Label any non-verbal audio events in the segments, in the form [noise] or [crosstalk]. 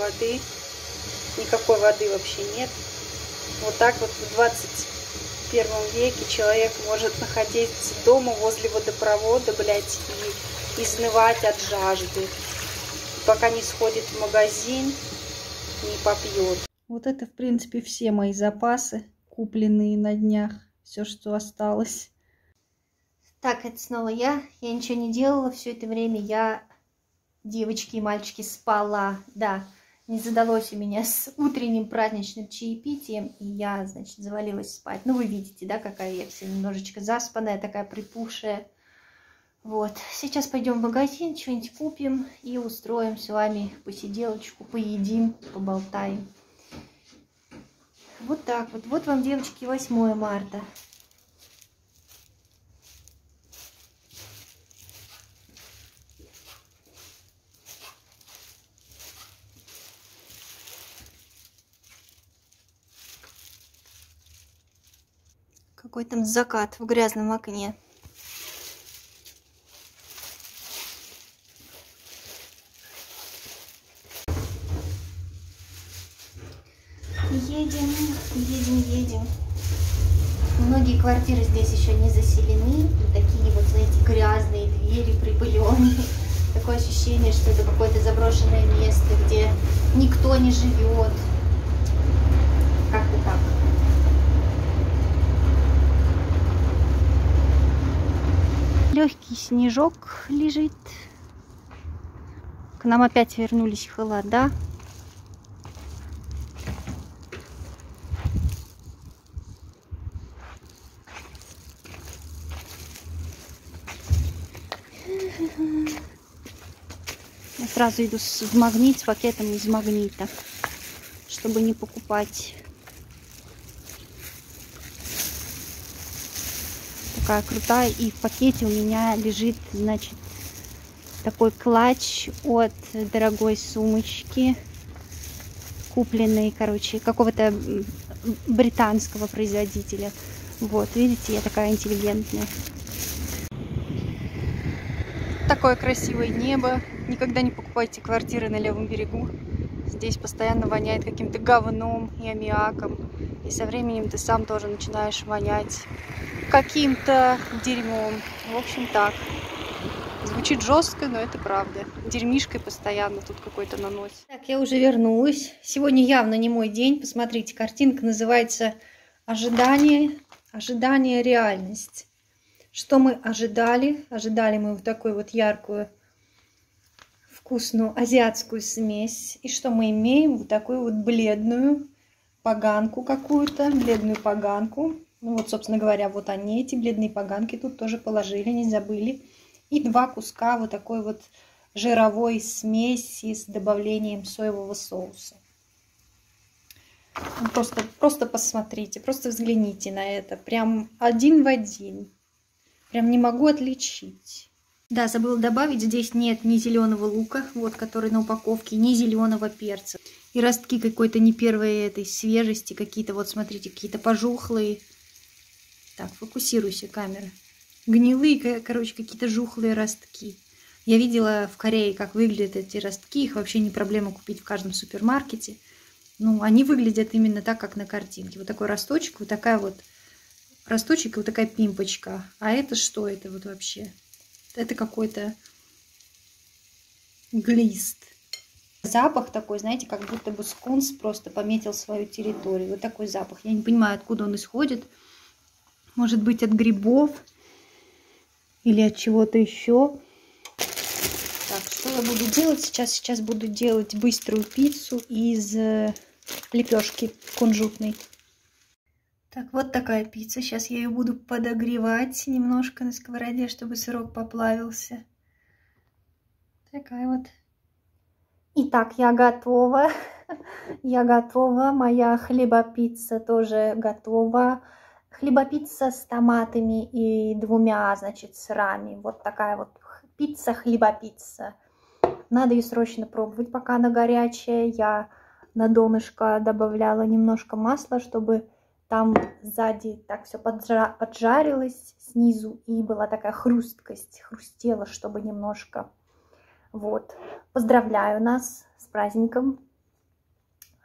воды. Никакой воды вообще нет. Вот так вот в 21 веке человек может находиться дома возле водопровода, блядь, и изнывать от жажды. Пока не сходит в магазин, не попьет. Вот это, в принципе, все мои запасы, купленные на днях. Все, что осталось. Так, это снова я. Я ничего не делала все это время. Я, девочки и мальчики, спала. Да, не задалось у меня с утренним праздничным чаепитием, и я, значит, завалилась спать. Ну, вы видите, да, какая я вся немножечко заспанная, такая припухшая. Вот, сейчас пойдем в магазин, что-нибудь купим и устроим с вами посиделочку, поедим, поболтаем. Вот так вот. Вот вам, девочки, 8 марта. Какой там закат в грязном окне. Едем, едем, едем. Многие квартиры здесь еще не заселены. И такие вот, знаете, грязные двери, припыленные. Такое ощущение, что это какое-то заброшенное место, где никто не живет. Как-то так. Легкий снежок лежит. К нам опять вернулись холода. Я сразу иду в магнит с пакетом из магнита, чтобы не покупать. Такая крутая. И в пакете у меня лежит, значит, такой клатч от дорогой сумочки, купленной, короче, какого-то британского производителя. Вот, видите, я такая интеллигентная такое красивое небо. Никогда не покупайте квартиры на левом берегу. Здесь постоянно воняет каким-то говном и аммиаком. И со временем ты сам тоже начинаешь вонять каким-то дерьмом. В общем, так. Звучит жестко, но это правда. Дерьмишкой постоянно тут какой-то наносит. Так, я уже вернулась. Сегодня явно не мой день. Посмотрите, картинка называется «Ожидание, ожидание, реальность». Что мы ожидали? Ожидали мы вот такую вот яркую, вкусную азиатскую смесь. И что мы имеем? Вот такую вот бледную поганку какую-то, бледную поганку. Ну вот, собственно говоря, вот они, эти бледные поганки тут тоже положили, не забыли. И два куска вот такой вот жировой смеси с добавлением соевого соуса. Просто, просто посмотрите, просто взгляните на это. Прям один в один. Прям не могу отличить. Да, забыла добавить, здесь нет ни зеленого лука, вот, который на упаковке, ни зеленого перца. И ростки какой-то не первой этой свежести, какие-то, вот, смотрите, какие-то пожухлые. Так, фокусируйся, камера. Гнилые, короче, какие-то жухлые ростки. Я видела в Корее, как выглядят эти ростки. Их вообще не проблема купить в каждом супермаркете. Ну, они выглядят именно так, как на картинке. Вот такой росточек, вот такая вот росточек и вот такая пимпочка. А это что это вот вообще? Это какой-то глист. Запах такой, знаете, как будто бы скунс просто пометил свою территорию. Вот такой запах. Я не понимаю, откуда он исходит. Может быть, от грибов или от чего-то еще. Так, что я буду делать? Сейчас, сейчас буду делать быструю пиццу из э, лепешки кунжутной. Так, вот такая пицца. Сейчас я ее буду подогревать немножко на сковороде, чтобы сырок поплавился. Такая вот. Итак, я готова. [laughs] Я готова. Моя хлебопицца тоже готова. Хлебопицца с томатами и двумя, значит, сырами. Вот такая вот пицца-хлебопицца. Надо ее срочно пробовать, пока она горячая. Я на донышко добавляла немножко масла, чтобы Там сзади так все поджа поджарилось снизу, и была такая хрусткость, хрустела, чтобы немножко. Вот. Поздравляю нас с праздником.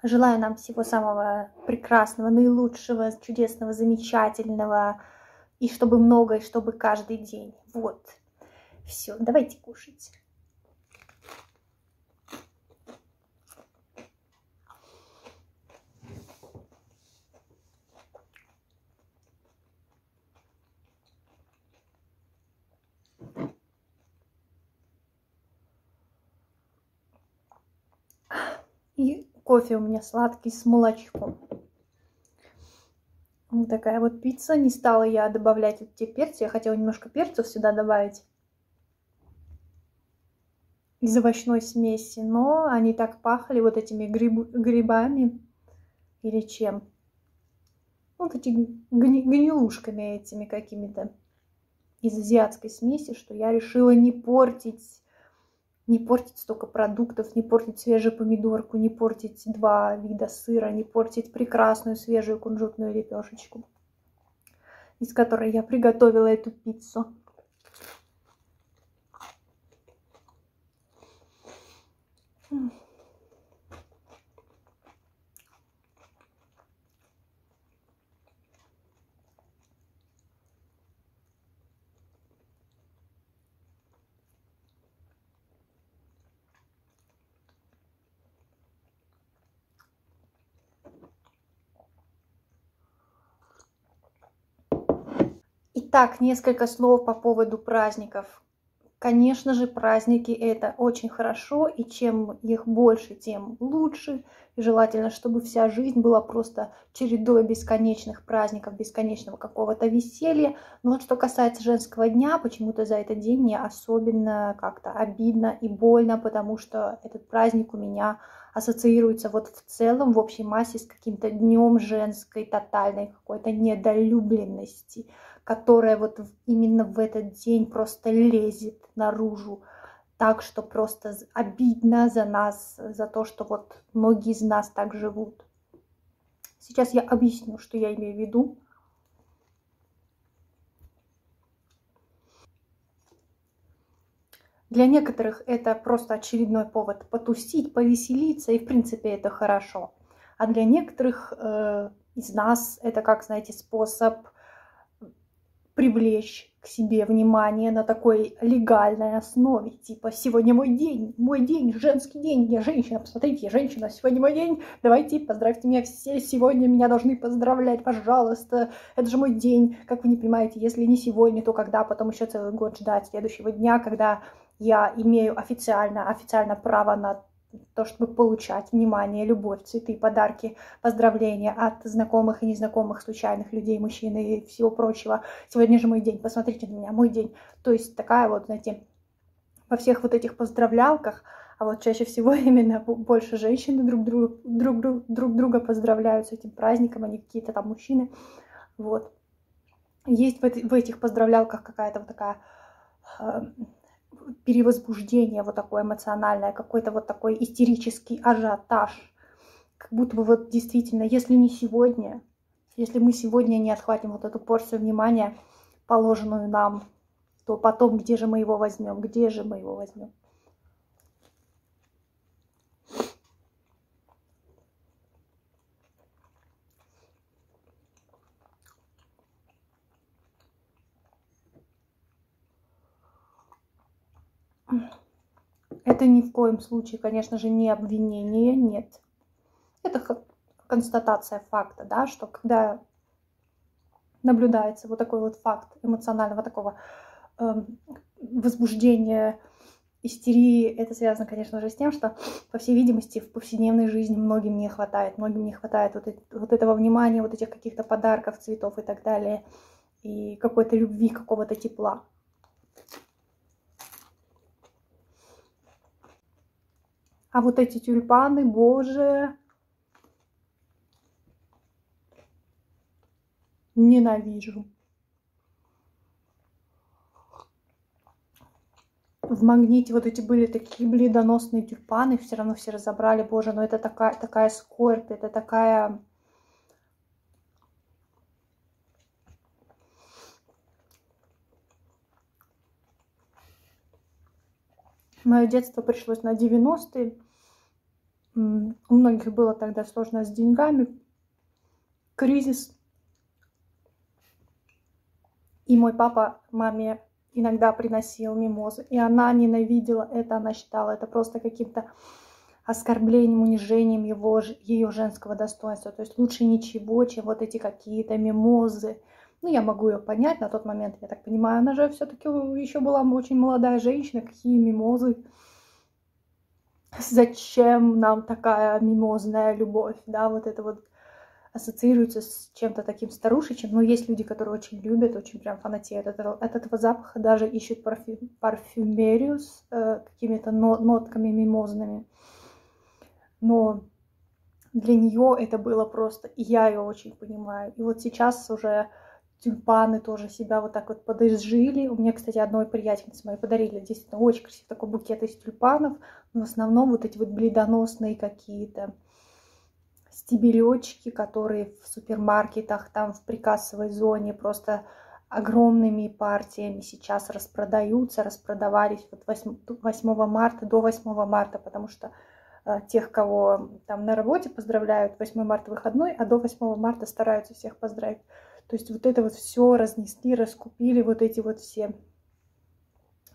Желаю нам всего самого прекрасного, наилучшего, чудесного, замечательного. И чтобы много, и чтобы каждый день. Вот. Все, давайте кушать. И кофе у меня сладкий с молочком. Вот такая вот пицца. Не стала я добавлять эти перцы. Я хотела немножко перцев сюда добавить из овощной смеси, но они так пахли вот этими гриб, грибами или чем. Вот эти гни, гнилушками этими какими-то из азиатской смеси, что я решила не портить не портить столько продуктов, не портить свежую помидорку, не портить два вида сыра, не портить прекрасную свежую кунжутную лепешечку, из которой я приготовила эту пиццу. Mm. Итак, несколько слов по поводу праздников. Конечно же, праздники это очень хорошо, и чем их больше, тем лучше. И желательно, чтобы вся жизнь была просто чередой бесконечных праздников, бесконечного какого-то веселья. Но вот что касается женского дня, почему-то за этот день мне особенно как-то обидно и больно, потому что этот праздник у меня ассоциируется вот в целом, в общей массе с каким-то днем женской тотальной какой-то недолюбленности которая вот именно в этот день просто лезет наружу. Так что просто обидно за нас, за то, что вот многие из нас так живут. Сейчас я объясню, что я имею в виду. Для некоторых это просто очередной повод потусить, повеселиться, и в принципе это хорошо. А для некоторых э, из нас это, как знаете, способ привлечь к себе внимание на такой легальной основе. Типа, сегодня мой день, мой день, женский день, я женщина, посмотрите, я женщина, сегодня мой день, давайте, поздравьте меня все, сегодня меня должны поздравлять, пожалуйста, это же мой день. Как вы не понимаете, если не сегодня, то когда, потом еще целый год ждать следующего дня, когда я имею официально, официально право на то, чтобы получать внимание, любовь, цветы, подарки, поздравления от знакомых и незнакомых, случайных людей, мужчин и всего прочего. Сегодня же мой день, посмотрите на меня, мой день. То есть такая вот, знаете, во всех вот этих поздравлялках, а вот чаще всего [laughs] именно больше женщины друг, друга, друг, друг, друг друга поздравляют с этим праздником, а не какие-то там мужчины. Вот. Есть в, этих поздравлялках какая-то вот такая э, перевозбуждение вот такое эмоциональное, какой-то вот такой истерический ажиотаж. Как будто бы вот действительно, если не сегодня, если мы сегодня не отхватим вот эту порцию внимания, положенную нам, то потом где же мы его возьмем, где же мы его возьмем? Это ни в коем случае, конечно же, не обвинение, нет. Это констатация факта, да, что когда наблюдается вот такой вот факт эмоционального такого э, возбуждения, истерии, это связано, конечно же, с тем, что, по всей видимости, в повседневной жизни многим не хватает, многим не хватает вот, вот этого внимания, вот этих каких-то подарков, цветов и так далее, и какой-то любви, какого-то тепла. А вот эти тюльпаны, боже, ненавижу. В магните вот эти были такие бледоносные тюльпаны, все равно все разобрали, боже, но это такая, такая скорбь, это такая... Мое детство пришлось на 90-е, у многих было тогда сложно с деньгами, кризис. И мой папа маме иногда приносил мимозы. И она ненавидела это, она считала это просто каким-то оскорблением, унижением его, ее женского достоинства. То есть лучше ничего, чем вот эти какие-то мимозы. Ну, я могу ее понять на тот момент, я так понимаю. Она же все-таки еще была очень молодая женщина. Какие мимозы? Зачем нам такая мимозная любовь? Да, вот это вот ассоциируется с чем-то таким старушечьим, но есть люди, которые очень любят, очень прям фанатеют от от этого запаха, даже ищут парфю, парфюмерию с э, какими-то нотками мимозными. Но для нее это было просто, и я ее очень понимаю. И вот сейчас уже тюльпаны тоже себя вот так вот подожжили. У меня, кстати, одной приятельнице моей подарили действительно очень красивый такой букет из тюльпанов, но в основном вот эти вот бледоносные какие-то стебелечки, которые в супермаркетах, там в прикассовой зоне просто огромными партиями сейчас распродаются, распродавались вот 8, 8 марта до 8 марта, потому что э, тех, кого там на работе поздравляют, 8 марта выходной, а до 8 марта стараются всех поздравить. То есть вот это вот все разнесли, раскупили, вот эти вот все.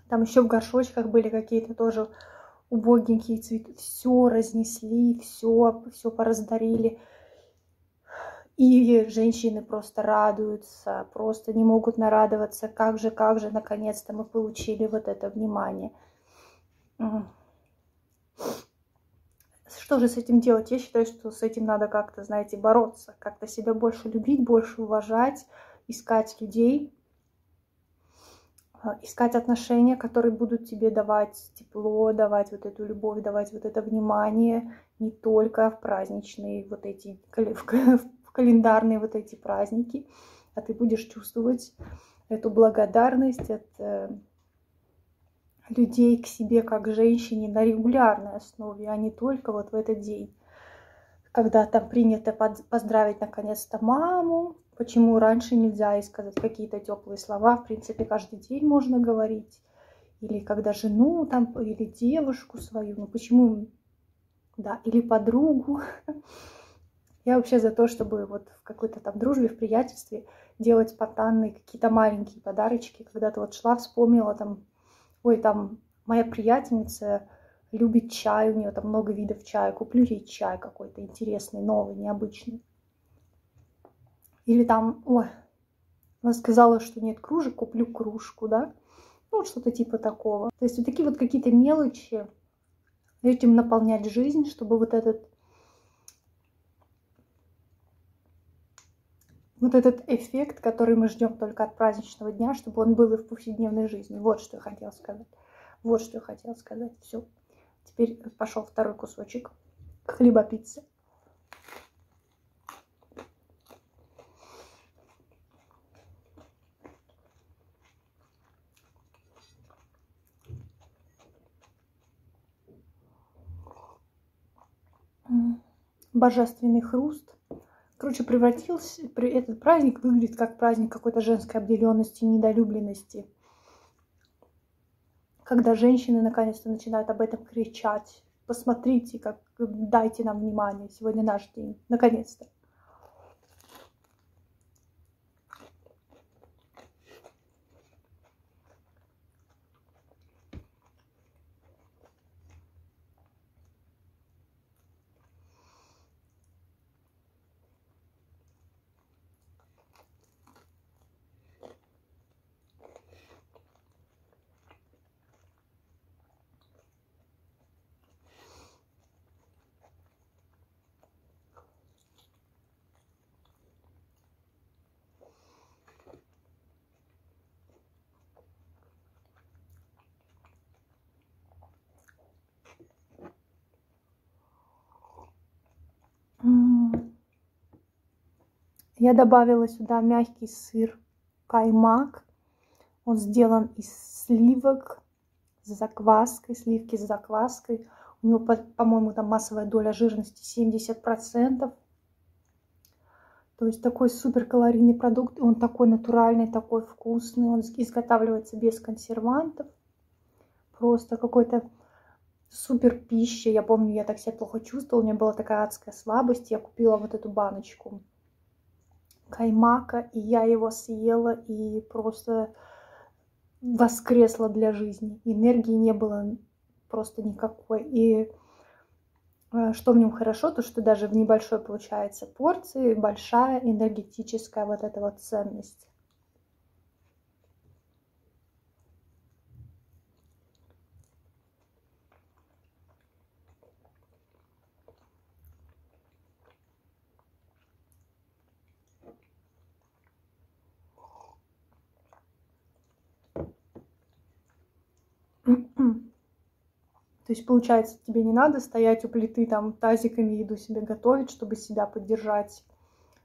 Там еще в горшочках были какие-то тоже убогенькие цветы, все разнесли, все, все пораздарили. И женщины просто радуются, просто не могут нарадоваться, как же, как же, наконец-то мы получили вот это внимание. Что же с этим делать? Я считаю, что с этим надо как-то, знаете, бороться, как-то себя больше любить, больше уважать, искать людей, а, искать отношения, которые будут тебе давать тепло, давать вот эту любовь, давать вот это внимание, не только в праздничные вот эти, в календарные вот эти праздники, а ты будешь чувствовать эту благодарность от э, людей к себе как женщине на регулярной основе, а не только вот в этот день, когда там принято поздравить наконец-то маму, Почему раньше нельзя и сказать какие-то теплые слова, в принципе, каждый день можно говорить. Или когда жену там, или девушку свою, ну почему, да, или подругу. [laughs] Я вообще за то, чтобы вот в какой-то там дружбе, в приятельстве делать спонтанные какие-то маленькие подарочки. Когда-то вот шла, вспомнила там, ой, там моя приятельница любит чай, у нее там много видов чая, куплю ей чай какой-то интересный, новый, необычный. Или там, ой, она сказала, что нет кружек, куплю кружку, да? Ну, что-то типа такого. То есть вот такие вот какие-то мелочи, этим наполнять жизнь, чтобы вот этот вот этот эффект, который мы ждем только от праздничного дня, чтобы он был и в повседневной жизни. Вот что я хотела сказать. Вот что я хотела сказать. Все. Теперь пошел второй кусочек хлеба пиццы. божественный хруст. Короче, превратился, этот праздник выглядит как праздник какой-то женской обделенности, недолюбленности. Когда женщины наконец-то начинают об этом кричать. Посмотрите, как дайте нам внимание, сегодня наш день. Наконец-то. Я добавила сюда мягкий сыр каймак. Он сделан из сливок с закваской, сливки с закваской. У него, по-моему, там массовая доля жирности 70%. То есть такой супер калорийный продукт. Он такой натуральный, такой вкусный. Он изготавливается без консервантов. Просто какой-то супер пища. Я помню, я так себя плохо чувствовала, у меня была такая адская слабость. Я купила вот эту баночку каймака, и я его съела, и просто воскресла для жизни. Энергии не было просто никакой. И э, что в нем хорошо, то что даже в небольшой получается порции большая энергетическая вот эта вот ценность. То есть, получается, тебе не надо стоять у плиты, там, тазиками еду себе готовить, чтобы себя поддержать,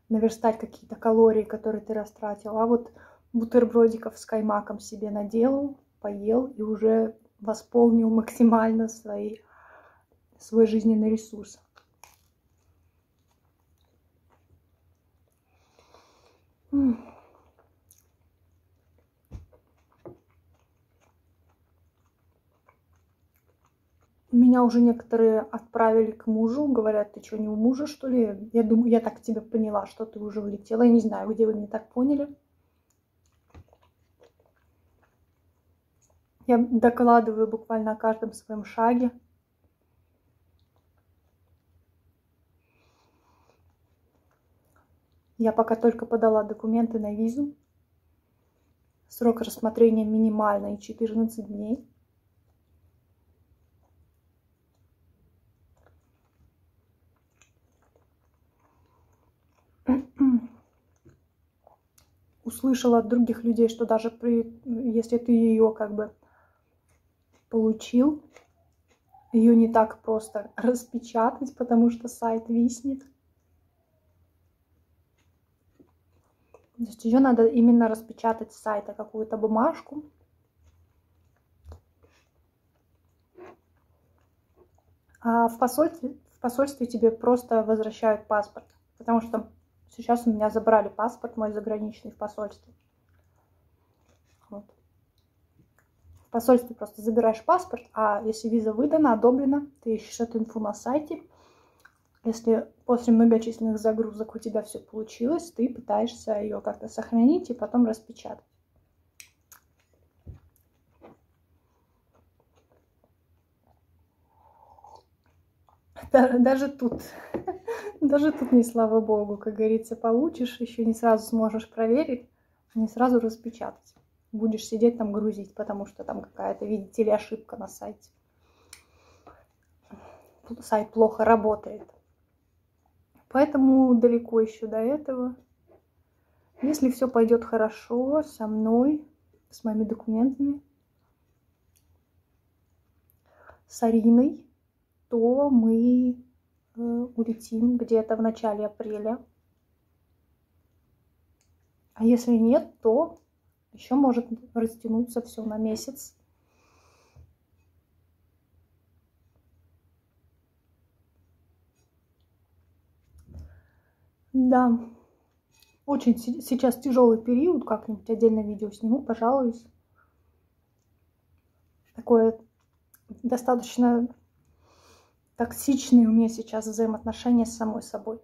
наверстать какие-то калории, которые ты растратил. А вот бутербродиков с каймаком себе наделал, поел и уже восполнил максимально свои, свой жизненный ресурс. Mm. Меня уже некоторые отправили к мужу, говорят, ты что, не у мужа, что ли? Я думаю, я так тебя поняла, что ты уже улетела. Я не знаю, где вы меня так поняли. Я докладываю буквально о каждом своем шаге. Я пока только подала документы на визу. Срок рассмотрения минимальный 14 дней. Услышала от других людей, что даже при, если ты ее как бы получил, ее не так просто распечатать, потому что сайт виснет. То есть ее надо именно распечатать с сайта какую-то бумажку. А в посольстве, в посольстве тебе просто возвращают паспорт, потому что Сейчас у меня забрали паспорт мой заграничный в посольстве. Вот. В посольстве просто забираешь паспорт, а если виза выдана, одобрена, ты ищешь эту инфу на сайте. Если после многочисленных загрузок у тебя все получилось, ты пытаешься ее как-то сохранить и потом распечатать. Даже тут [laughs] даже тут не слава богу, как говорится, получишь, еще не сразу сможешь проверить, не сразу распечатать. Будешь сидеть там грузить, потому что там какая-то, видите ли, ошибка на сайте. Сайт плохо работает. Поэтому далеко еще до этого. Если все пойдет хорошо со мной, с моими документами, с Ариной, то мы улетим где-то в начале апреля. А если нет, то еще может растянуться все на месяц. Да, очень сейчас тяжелый период, как-нибудь отдельное видео сниму, пожалуюсь. Такое достаточно токсичные у меня сейчас взаимоотношения с самой собой.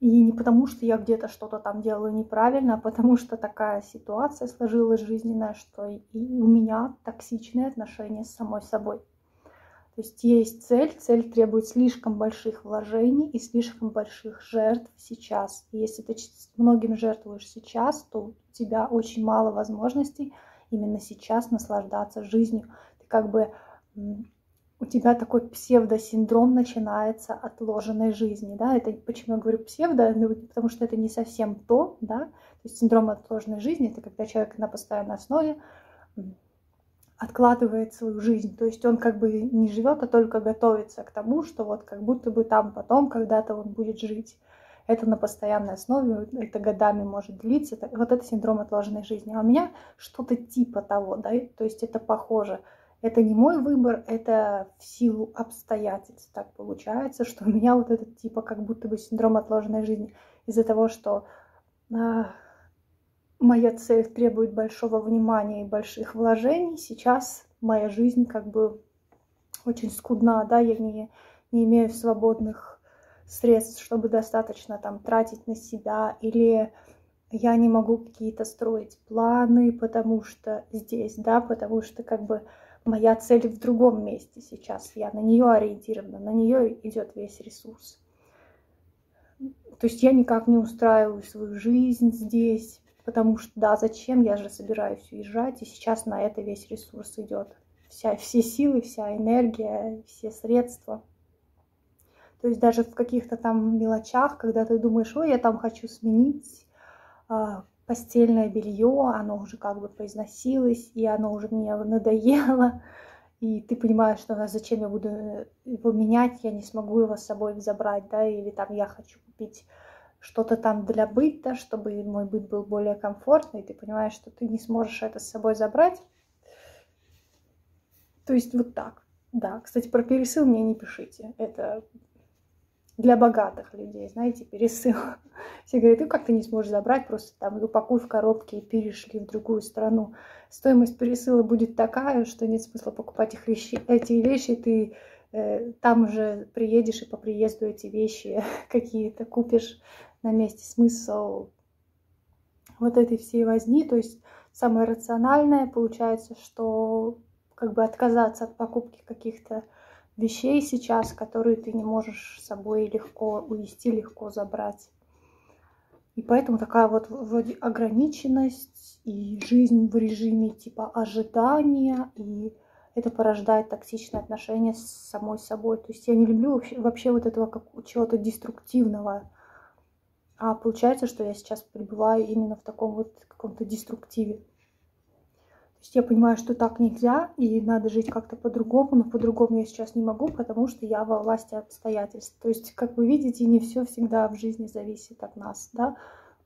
И не потому, что я где-то что-то там делаю неправильно, а потому что такая ситуация сложилась жизненная, что и у меня токсичные отношения с самой собой. То есть есть цель, цель требует слишком больших вложений и слишком больших жертв сейчас. И если ты многим жертвуешь сейчас, то у тебя очень мало возможностей именно сейчас наслаждаться жизнью. Ты как бы у тебя такой псевдосиндром начинается отложенной жизни, да, это почему я говорю псевдо, ну, потому что это не совсем то, да, то есть синдром отложенной жизни, это когда человек на постоянной основе откладывает свою жизнь, то есть он как бы не живет, а только готовится к тому, что вот как будто бы там потом когда-то он будет жить. Это на постоянной основе, это годами может длиться, вот это синдром отложенной жизни. А у меня что-то типа того, да, то есть это похоже. Это не мой выбор, это в силу обстоятельств так получается, что у меня вот этот типа как будто бы синдром отложенной жизни из-за того, что а, моя цель требует большого внимания и больших вложений. Сейчас моя жизнь как бы очень скудна, да, я не, не имею свободных средств, чтобы достаточно там тратить на себя, или я не могу какие-то строить планы, потому что здесь, да, потому что как бы моя цель в другом месте сейчас, я на нее ориентирована, на нее идет весь ресурс. То есть я никак не устраиваю свою жизнь здесь, потому что, да, зачем, я же собираюсь уезжать, и сейчас на это весь ресурс идет. Вся, все силы, вся энергия, все средства. То есть даже в каких-то там мелочах, когда ты думаешь, ой, я там хочу сменить а, постельное белье, оно уже как бы произносилось, и оно уже мне надоело, и ты понимаешь, что зачем я буду его менять, я не смогу его с собой забрать, да, или там я хочу купить что-то там для быта, чтобы мой быт был более комфортный, и ты понимаешь, что ты не сможешь это с собой забрать. То есть вот так. Да, кстати, про пересыл мне не пишите. Это для богатых людей, знаете, пересыл. [laughs] Все говорят, ты как ты не сможешь забрать, просто там упакуй в коробке и перешли в другую страну. Стоимость пересыла будет такая, что нет смысла покупать их вещи. Эти вещи ты э, там уже приедешь и по приезду эти вещи [laughs] какие-то купишь на месте. Смысл вот этой всей возни, то есть самое рациональное получается, что как бы отказаться от покупки каких-то вещей сейчас, которые ты не можешь с собой легко увести, легко забрать. И поэтому такая вот вроде ограниченность и жизнь в режиме типа ожидания, и это порождает токсичные отношения с самой собой. То есть я не люблю вообще, вообще вот этого как чего-то деструктивного. А получается, что я сейчас пребываю именно в таком вот каком-то деструктиве. То есть я понимаю, что так нельзя, и надо жить как-то по-другому, но по-другому я сейчас не могу, потому что я во власти обстоятельств. То есть, как вы видите, не все всегда в жизни зависит от нас, да.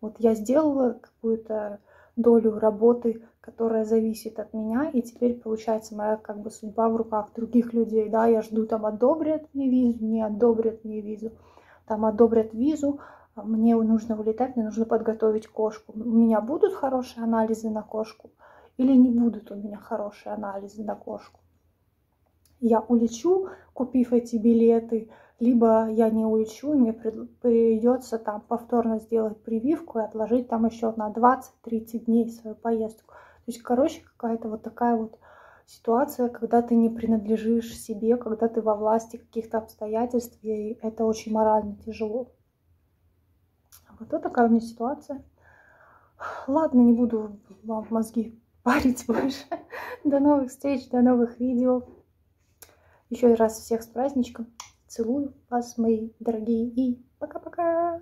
Вот я сделала какую-то долю работы, которая зависит от меня, и теперь, получается, моя как бы судьба в руках других людей, да, я жду, там одобрят мне визу, не одобрят мне визу, там одобрят визу, а мне нужно вылетать, мне нужно подготовить кошку. У меня будут хорошие анализы на кошку – или не будут у меня хорошие анализы на кошку. Я улечу, купив эти билеты, либо я не улечу, и мне придется там повторно сделать прививку и отложить там еще на 20-30 дней свою поездку. То есть, короче, какая-то вот такая вот ситуация, когда ты не принадлежишь себе, когда ты во власти каких-то обстоятельств, и это очень морально тяжело. Вот такая у меня ситуация. Ладно, не буду вам мозги парить [laughs] больше. До новых встреч, до новых видео. Еще раз всех с праздничком. Целую вас, мои дорогие, и пока-пока.